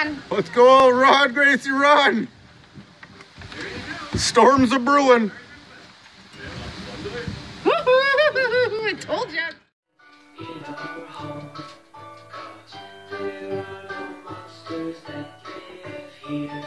on. Let's go, Rod Gracie, run. Storms are brewing. I told you. Here.